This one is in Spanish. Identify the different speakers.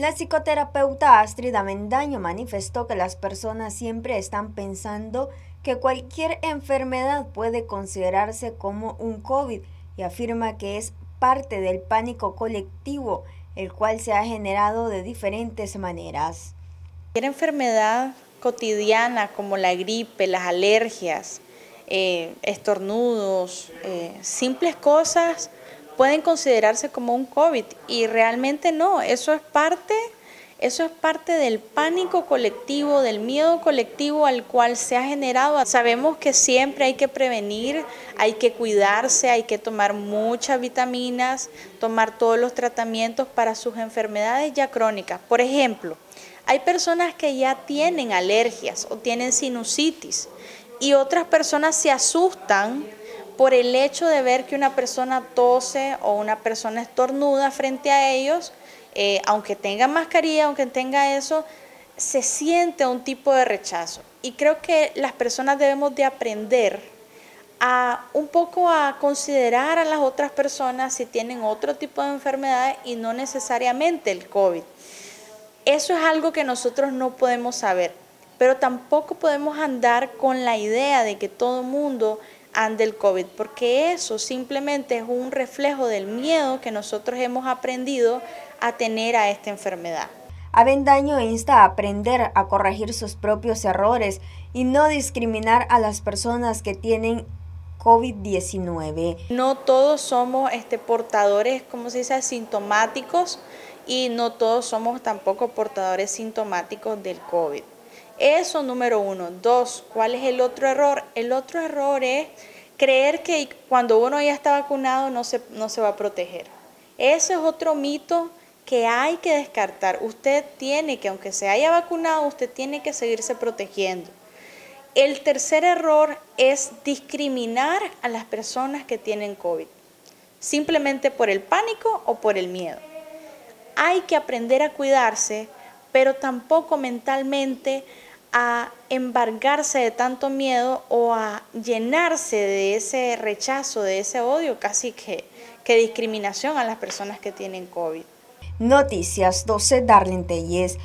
Speaker 1: La psicoterapeuta Astrid Amendaño manifestó que las personas siempre están pensando que cualquier enfermedad puede considerarse como un COVID y afirma que es parte del pánico colectivo, el cual se ha generado de diferentes maneras.
Speaker 2: Cualquier enfermedad cotidiana como la gripe, las alergias, eh, estornudos, eh, simples cosas pueden considerarse como un COVID y realmente no, eso es parte, eso es parte del pánico colectivo, del miedo colectivo al cual se ha generado. Sabemos que siempre hay que prevenir, hay que cuidarse, hay que tomar muchas vitaminas, tomar todos los tratamientos para sus enfermedades ya crónicas. Por ejemplo, hay personas que ya tienen alergias o tienen sinusitis y otras personas se asustan por el hecho de ver que una persona tose o una persona estornuda frente a ellos, eh, aunque tenga mascarilla, aunque tenga eso, se siente un tipo de rechazo. Y creo que las personas debemos de aprender a un poco a considerar a las otras personas si tienen otro tipo de enfermedad y no necesariamente el COVID. Eso es algo que nosotros no podemos saber, pero tampoco podemos andar con la idea de que todo mundo ante el COVID, porque eso simplemente es un reflejo del miedo que nosotros hemos aprendido a tener a esta enfermedad.
Speaker 1: Avendaño insta a aprender a corregir sus propios errores y no discriminar a las personas que tienen COVID-19.
Speaker 2: No todos somos este, portadores, como se dice, asintomáticos y no todos somos tampoco portadores sintomáticos del COVID. Eso número uno. Dos, ¿cuál es el otro error? El otro error es creer que cuando uno ya está vacunado no se, no se va a proteger. Ese es otro mito que hay que descartar. Usted tiene que, aunque se haya vacunado, usted tiene que seguirse protegiendo. El tercer error es discriminar a las personas que tienen COVID, simplemente por el pánico o por el miedo. Hay que aprender a cuidarse, pero tampoco mentalmente a embargarse de tanto miedo o a llenarse de ese rechazo, de ese odio, casi que, que discriminación a las personas que tienen COVID.
Speaker 1: Noticias 12 Darlene Telles.